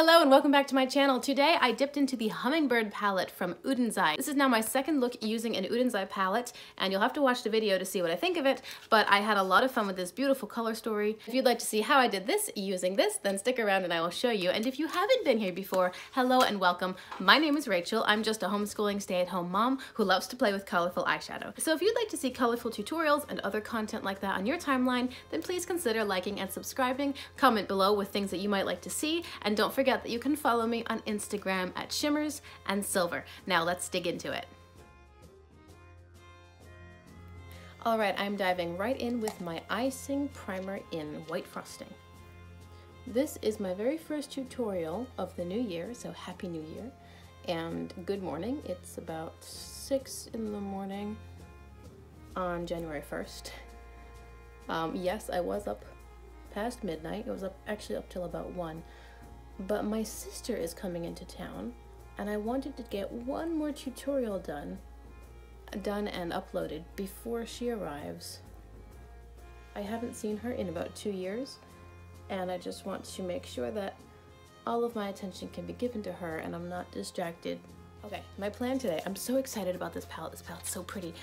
Hello and welcome back to my channel. Today I dipped into the Hummingbird palette from Oden's Eye. This is now my second look using an Oden's Eye palette and you'll have to watch the video to see what I think of it, but I had a lot of fun with this beautiful color story. If you'd like to see how I did this using this, then stick around and I will show you. And if you haven't been here before, hello and welcome. My name is Rachel. I'm just a homeschooling stay-at-home mom who loves to play with colorful eyeshadow. So if you'd like to see colorful tutorials and other content like that on your timeline, then please consider liking and subscribing. Comment below with things that you might like to see and don't forget that you can follow me on Instagram at Shimmers and Silver. Now let's dig into it. All right, I'm diving right in with my Icing Primer in White Frosting. This is my very first tutorial of the new year, so Happy New Year and good morning. It's about six in the morning on January 1st. Um, yes, I was up past midnight. It was up actually up till about one. But my sister is coming into town and I wanted to get one more tutorial done done and uploaded before she arrives. I haven't seen her in about two years and I just want to make sure that all of my attention can be given to her and I'm not distracted. Okay, my plan today, I'm so excited about this palette, this palette's so pretty,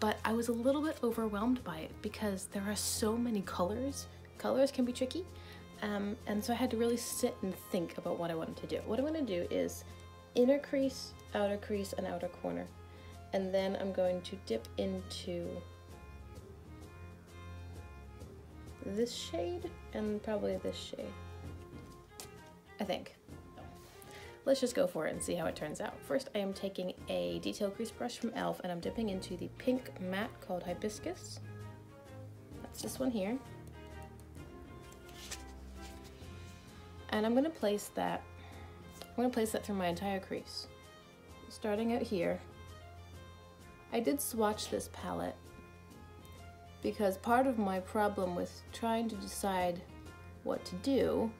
but I was a little bit overwhelmed by it because there are so many colors. Colors can be tricky, um, and so I had to really sit and think about what I wanted to do. What I'm going to do is inner crease, outer crease, and outer corner. And then I'm going to dip into this shade and probably this shade. I think. Let's just go for it and see how it turns out. First, I am taking a detail crease brush from e.l.f. and I'm dipping into the pink matte called Hibiscus. That's this one here. And I'm gonna place that, I'm gonna place that through my entire crease. Starting out here, I did swatch this palette because part of my problem with trying to decide what to do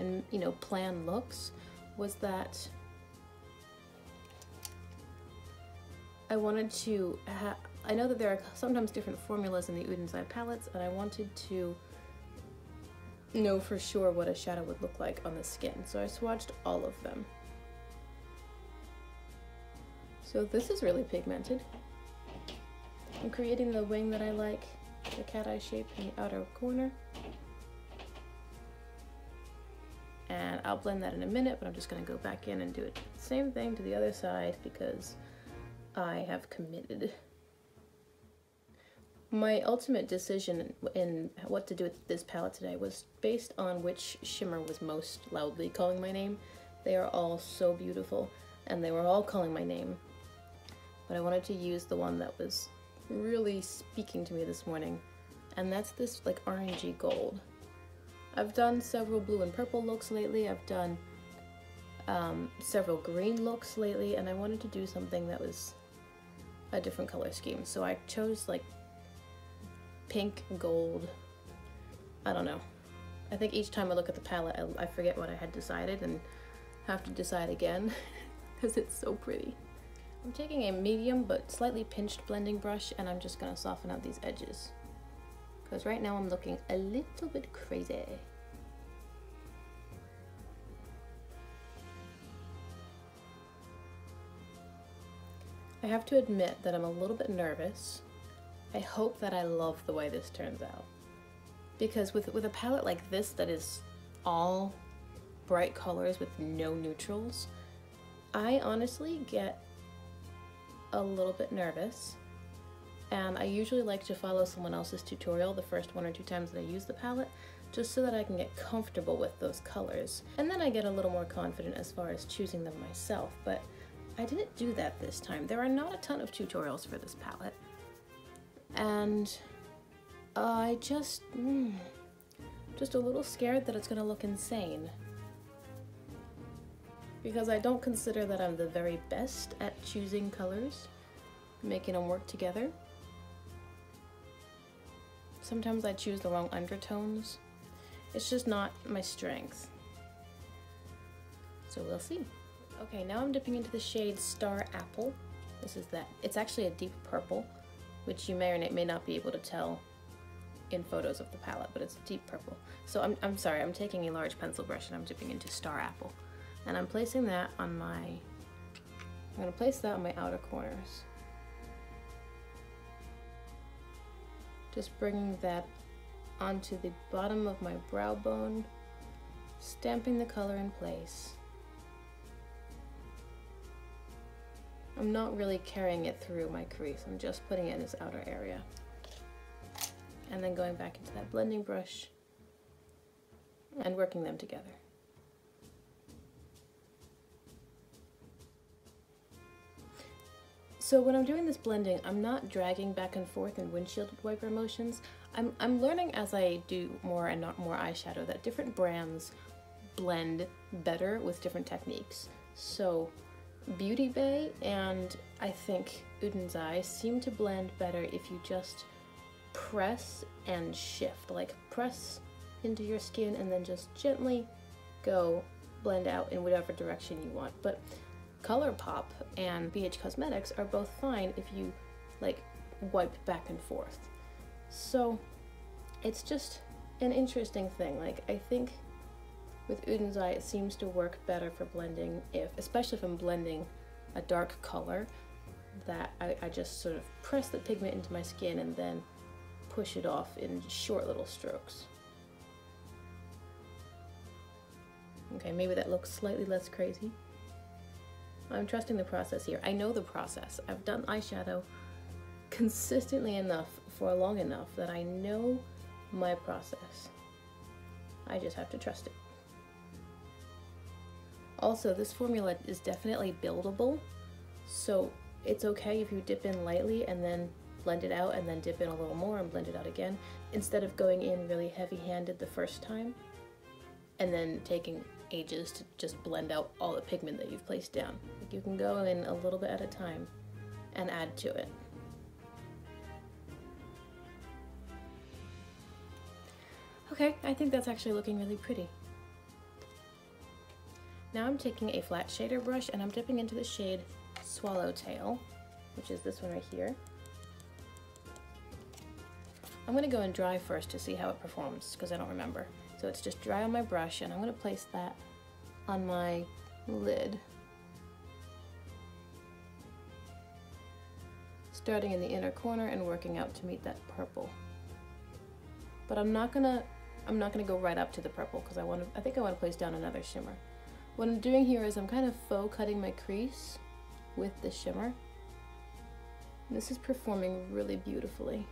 and, you know, plan looks was that I wanted to I know that there are sometimes different formulas in the Oden's Eye palettes and I wanted to know for sure what a shadow would look like on the skin. So I swatched all of them. So this is really pigmented. I'm creating the wing that I like, the cat eye shape in the outer corner. And I'll blend that in a minute, but I'm just gonna go back in and do it same thing to the other side because I have committed. My ultimate decision in what to do with this palette today was based on which shimmer was most loudly calling my name. They are all so beautiful and they were all calling my name. But I wanted to use the one that was really speaking to me this morning and that's this like orangey gold. I've done several blue and purple looks lately. I've done um, several green looks lately and I wanted to do something that was a different color scheme. So I chose like pink, gold, I don't know. I think each time I look at the palette, I, I forget what I had decided and have to decide again because it's so pretty. I'm taking a medium but slightly pinched blending brush and I'm just gonna soften out these edges. Because right now I'm looking a little bit crazy. I have to admit that I'm a little bit nervous I hope that I love the way this turns out. Because with, with a palette like this that is all bright colors with no neutrals, I honestly get a little bit nervous and I usually like to follow someone else's tutorial the first one or two times that I use the palette just so that I can get comfortable with those colors. And then I get a little more confident as far as choosing them myself, but I didn't do that this time. There are not a ton of tutorials for this palette and I just, mm, just a little scared that it's gonna look insane. Because I don't consider that I'm the very best at choosing colors, making them work together. Sometimes I choose the wrong undertones. It's just not my strength. So we'll see. Okay, now I'm dipping into the shade Star Apple. This is that. It's actually a deep purple which you may or may not be able to tell in photos of the palette, but it's a deep purple. So I'm, I'm sorry, I'm taking a large pencil brush and I'm dipping into Star Apple. And I'm placing that on my, I'm gonna place that on my outer corners. Just bringing that onto the bottom of my brow bone, stamping the color in place. I'm not really carrying it through my crease, I'm just putting it in this outer area. And then going back into that blending brush and working them together. So when I'm doing this blending, I'm not dragging back and forth in windshield wiper motions. I'm, I'm learning as I do more and not more eyeshadow that different brands blend better with different techniques. So Beauty Bay and I think Oden's Eye seem to blend better if you just press and shift. Like press into your skin and then just gently go blend out in whatever direction you want. But ColourPop and BH Cosmetics are both fine if you like wipe back and forth. So it's just an interesting thing. Like I think with Oden's Eye, it seems to work better for blending if, especially if I'm blending a dark color, that I, I just sort of press the pigment into my skin and then push it off in short little strokes. Okay, maybe that looks slightly less crazy. I'm trusting the process here. I know the process. I've done eyeshadow consistently enough for long enough that I know my process. I just have to trust it. Also, this formula is definitely buildable, so it's okay if you dip in lightly and then blend it out and then dip in a little more and blend it out again, instead of going in really heavy-handed the first time and then taking ages to just blend out all the pigment that you've placed down. You can go in a little bit at a time and add to it. Okay, I think that's actually looking really pretty. Now I'm taking a flat shader brush and I'm dipping into the shade Swallowtail, which is this one right here. I'm gonna go and dry first to see how it performs because I don't remember. So it's just dry on my brush and I'm gonna place that on my lid. Starting in the inner corner and working out to meet that purple. But I'm not gonna I'm not gonna go right up to the purple because I want to I think I want to place down another shimmer. What I'm doing here is I'm kind of faux cutting my crease with the shimmer. This is performing really beautifully.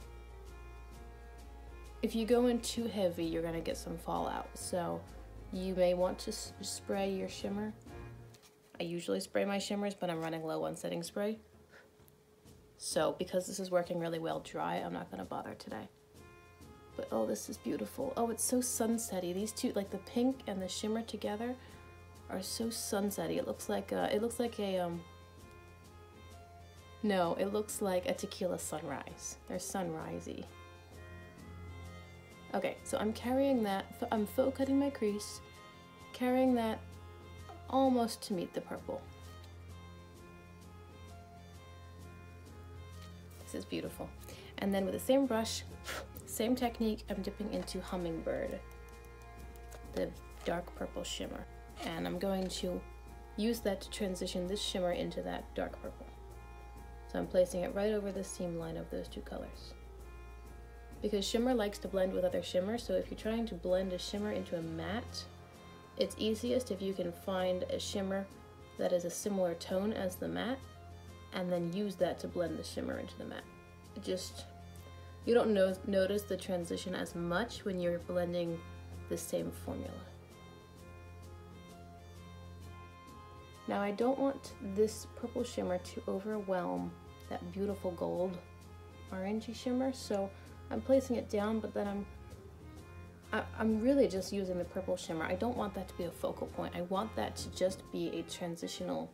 If you go in too heavy, you're gonna get some fallout. So you may want to spray your shimmer. I usually spray my shimmers, but I'm running low on setting spray. So because this is working really well dry, I'm not gonna bother today. But oh, this is beautiful. Oh, it's so sunsetty. These two, like the pink and the shimmer together, are so sunsetty. It looks like a, it looks like a um. No, it looks like a tequila sunrise. They're sunrisey. Okay, so I'm carrying that. I'm faux cutting my crease, carrying that almost to meet the purple. This is beautiful. And then with the same brush, same technique, I'm dipping into Hummingbird, the dark purple shimmer and I'm going to use that to transition this shimmer into that dark purple. So I'm placing it right over the seam line of those two colors. Because shimmer likes to blend with other shimmer, so if you're trying to blend a shimmer into a matte, it's easiest if you can find a shimmer that is a similar tone as the matte, and then use that to blend the shimmer into the matte. Just, you don't know, notice the transition as much when you're blending the same formula. Now I don't want this purple shimmer to overwhelm that beautiful gold orangey shimmer, so I'm placing it down, but then I'm I, I'm really just using the purple shimmer. I don't want that to be a focal point. I want that to just be a transitional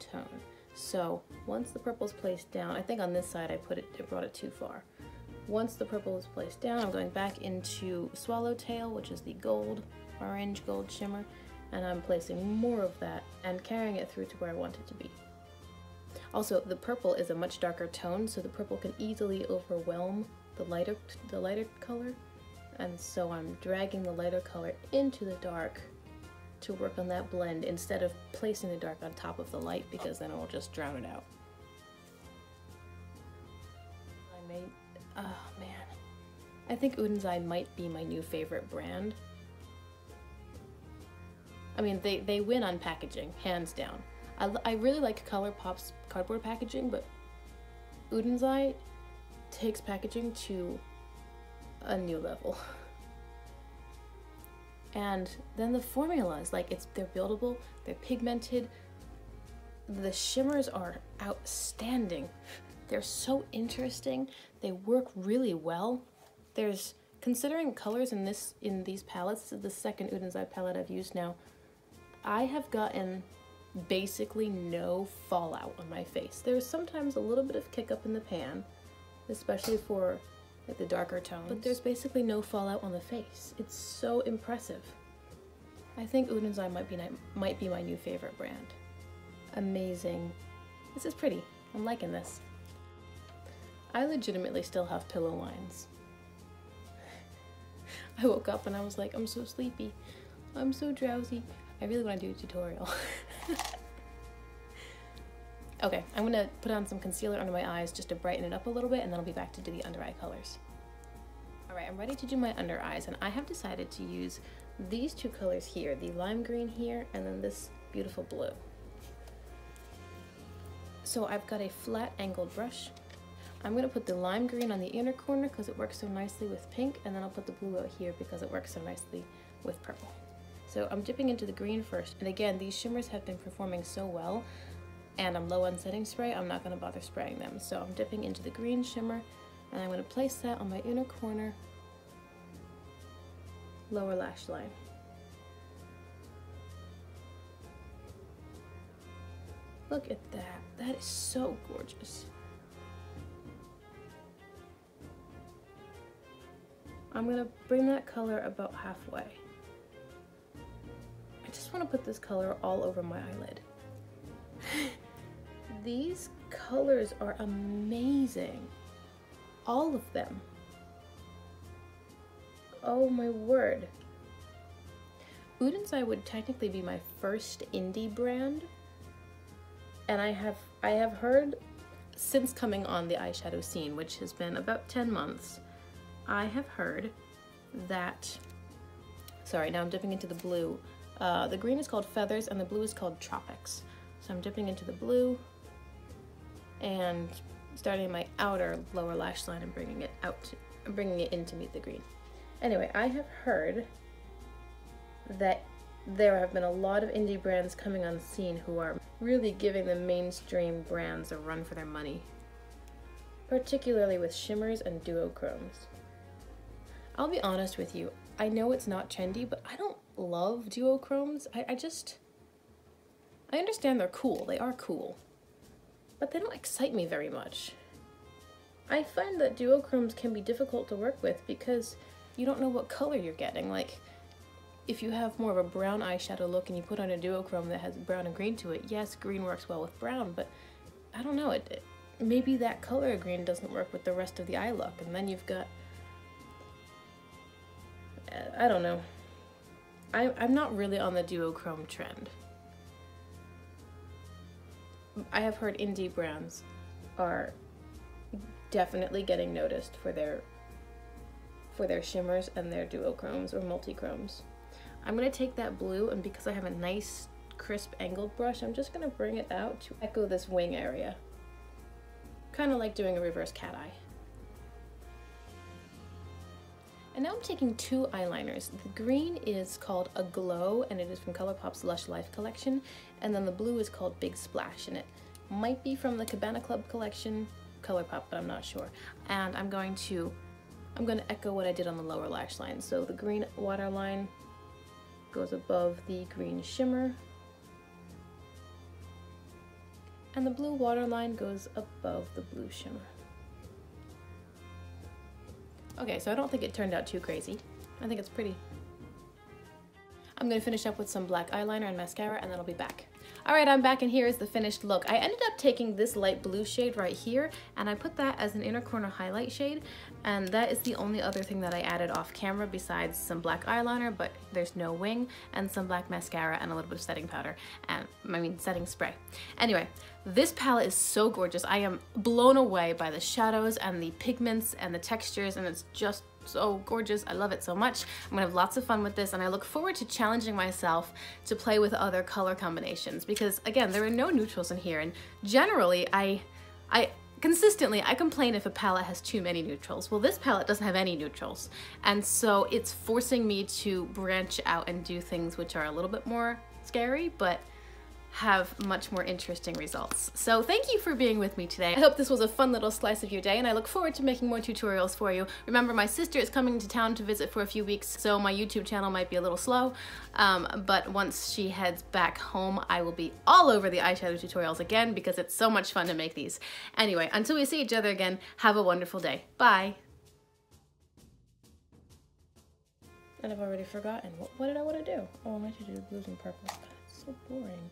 tone. So once the purple is placed down, I think on this side I put it, I brought it too far. Once the purple is placed down, I'm going back into Swallowtail, which is the gold, orange gold shimmer, and I'm placing more of that and carrying it through to where I want it to be. Also, the purple is a much darker tone, so the purple can easily overwhelm the lighter, the lighter color. And so I'm dragging the lighter color into the dark to work on that blend instead of placing the dark on top of the light because then it will just drown it out. I made, oh man. I think Oden's Eye might be my new favorite brand. I mean, they, they win on packaging, hands down. I, I really like ColourPop's cardboard packaging, but Oden's Eye takes packaging to a new level. And then the formulas, like it's they're buildable, they're pigmented. The shimmers are outstanding. They're so interesting. They work really well. There's considering colors in this in these palettes, this is the second Oden's Eye palette I've used now. I have gotten basically no fallout on my face. There's sometimes a little bit of kick up in the pan, especially for like the darker tones, but there's basically no fallout on the face. It's so impressive. I think Oden's Eye might be might be my new favorite brand. Amazing. This is pretty. I'm liking this. I legitimately still have pillow lines. I woke up and I was like, I'm so sleepy. I'm so drowsy. I really want to do a tutorial. okay, I'm gonna put on some concealer under my eyes just to brighten it up a little bit and then I'll be back to do the under eye colors. Alright, I'm ready to do my under eyes and I have decided to use these two colors here, the lime green here and then this beautiful blue. So I've got a flat angled brush. I'm gonna put the lime green on the inner corner because it works so nicely with pink and then I'll put the blue out here because it works so nicely with purple. So I'm dipping into the green first. And again, these shimmers have been performing so well and I'm low on setting spray, I'm not gonna bother spraying them. So I'm dipping into the green shimmer and I'm gonna place that on my inner corner, lower lash line. Look at that, that is so gorgeous. I'm gonna bring that color about halfway want to put this color all over my eyelid. These colors are amazing. All of them. Oh my word. Oden's Eye would technically be my first indie brand. And I have I have heard since coming on the eyeshadow scene, which has been about 10 months, I have heard that sorry, now I'm dipping into the blue. Uh, the green is called Feathers and the blue is called Tropics. So I'm dipping into the blue and starting my outer lower lash line and bringing it out, to, bringing it in to meet the green. Anyway, I have heard that there have been a lot of indie brands coming on scene who are really giving the mainstream brands a run for their money, particularly with shimmers and duochromes. I'll be honest with you, I know it's not trendy, but I don't love duochromes. I, I just, I understand they're cool, they are cool, but they don't excite me very much. I find that duochromes can be difficult to work with because you don't know what color you're getting. Like, if you have more of a brown eyeshadow look and you put on a duochrome that has brown and green to it, yes, green works well with brown, but I don't know, it, it maybe that color green doesn't work with the rest of the eye look, and then you've got, uh, I don't know. I, I'm not really on the duochrome trend. I have heard indie brands are definitely getting noticed for their for their shimmers and their duochromes or multichromes. I'm gonna take that blue and because I have a nice crisp angled brush, I'm just gonna bring it out to echo this wing area. Kind of like doing a reverse cat eye. And now I'm taking two eyeliners. The green is called A Glow, and it is from ColourPop's Lush Life collection. And then the blue is called Big Splash and it might be from the Cabana Club collection, ColourPop, but I'm not sure. And I'm going to, I'm going to echo what I did on the lower lash line. So the green waterline goes above the green shimmer. And the blue waterline goes above the blue shimmer. Okay, so I don't think it turned out too crazy. I think it's pretty. I'm gonna finish up with some black eyeliner and mascara and then I'll be back. All right, I'm back and here is the finished look. I ended up taking this light blue shade right here and I put that as an inner corner highlight shade and that is the only other thing that I added off camera besides some black eyeliner, but there's no wing, and some black mascara and a little bit of setting powder, and I mean setting spray. Anyway, this palette is so gorgeous. I am blown away by the shadows and the pigments and the textures and it's just so gorgeous. I love it so much. I'm gonna have lots of fun with this and I look forward to challenging myself to play with other color combinations because again, there are no neutrals in here and generally I, I, consistently I complain if a palette has too many neutrals. Well, this palette doesn't have any neutrals. And so it's forcing me to branch out and do things which are a little bit more scary, but have much more interesting results. So thank you for being with me today. I hope this was a fun little slice of your day and I look forward to making more tutorials for you. Remember my sister is coming to town to visit for a few weeks so my YouTube channel might be a little slow um, but once she heads back home I will be all over the eyeshadow tutorials again because it's so much fun to make these. Anyway, until we see each other again, have a wonderful day. Bye! And I've already forgotten. What, what did I want to do? Oh, I meant to do blues and purples. God, it's so boring.